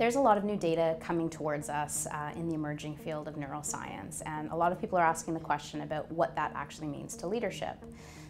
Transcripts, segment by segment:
There's a lot of new data coming towards us uh, in the emerging field of neuroscience, and a lot of people are asking the question about what that actually means to leadership.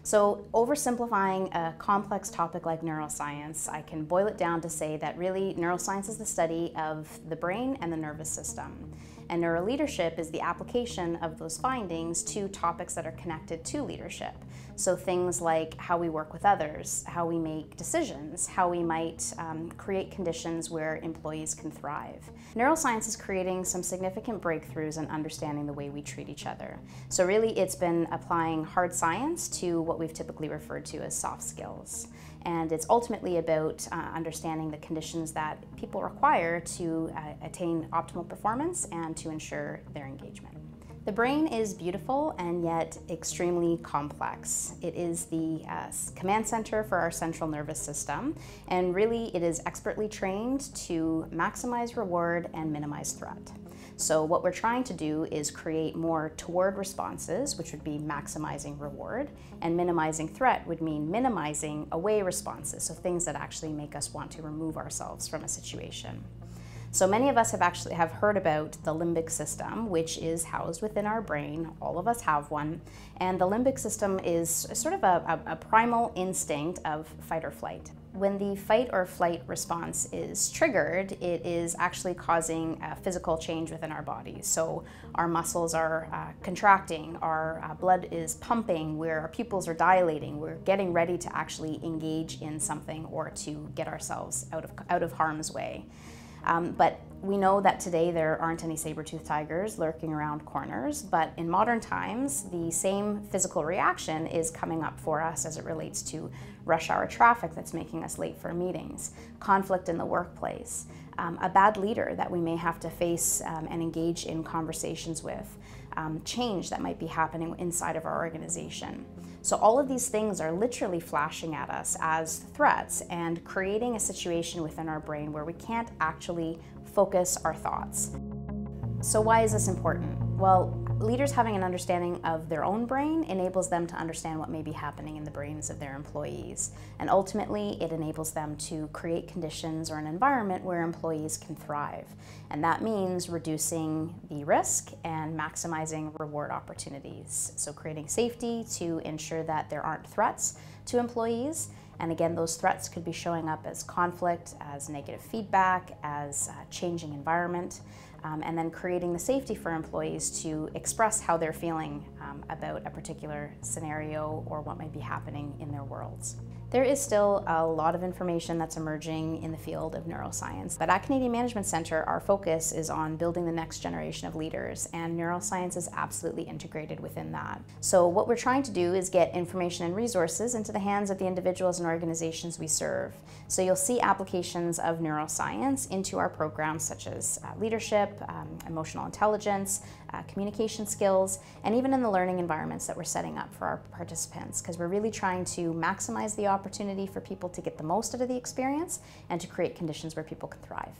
So, oversimplifying a complex topic like neuroscience, I can boil it down to say that really neuroscience is the study of the brain and the nervous system. And neuroleadership is the application of those findings to topics that are connected to leadership. So things like how we work with others, how we make decisions, how we might um, create conditions where employees can thrive. Neuroscience is creating some significant breakthroughs in understanding the way we treat each other. So really it's been applying hard science to what we've typically referred to as soft skills. And it's ultimately about uh, understanding the conditions that people require to uh, attain optimal performance and to ensure their engagement. The brain is beautiful and yet extremely complex. It is the uh, command center for our central nervous system, and really it is expertly trained to maximize reward and minimize threat. So what we're trying to do is create more toward responses, which would be maximizing reward, and minimizing threat would mean minimizing away responses, so things that actually make us want to remove ourselves from a situation. So many of us have actually have heard about the limbic system, which is housed within our brain. All of us have one. And the limbic system is sort of a, a, a primal instinct of fight or flight. When the fight or flight response is triggered, it is actually causing a physical change within our bodies. So our muscles are uh, contracting, our uh, blood is pumping, where our pupils are dilating, we're getting ready to actually engage in something or to get ourselves out of, out of harm's way. Um, but we know that today there aren't any saber-toothed tigers lurking around corners, but in modern times, the same physical reaction is coming up for us as it relates to rush hour traffic that's making us late for meetings, conflict in the workplace, um, a bad leader that we may have to face um, and engage in conversations with, um, change that might be happening inside of our organization. So all of these things are literally flashing at us as threats and creating a situation within our brain where we can't actually focus our thoughts. So why is this important? Well, leaders having an understanding of their own brain enables them to understand what may be happening in the brains of their employees. And ultimately, it enables them to create conditions or an environment where employees can thrive. And that means reducing the risk and maximizing reward opportunities. So creating safety to ensure that there aren't threats to employees and again, those threats could be showing up as conflict, as negative feedback, as changing environment, um, and then creating the safety for employees to express how they're feeling um, about a particular scenario or what might be happening in their worlds. There is still a lot of information that's emerging in the field of neuroscience, but at Canadian Management Centre, our focus is on building the next generation of leaders, and neuroscience is absolutely integrated within that. So what we're trying to do is get information and resources into the hands of the individuals and organizations we serve. So you'll see applications of neuroscience into our programs such as uh, leadership, um, emotional intelligence, uh, communication skills, and even in the learning environments that we're setting up for our participants, because we're really trying to maximize the opportunity for people to get the most out of the experience and to create conditions where people can thrive.